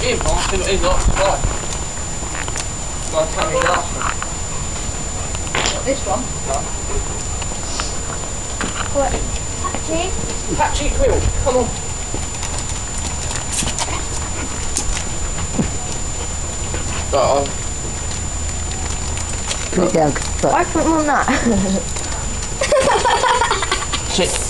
Jim, I want see what he's to one. This one. What? Patchy? Patchy Quill, come on. Right, I'll Put it down. Put more that. sit.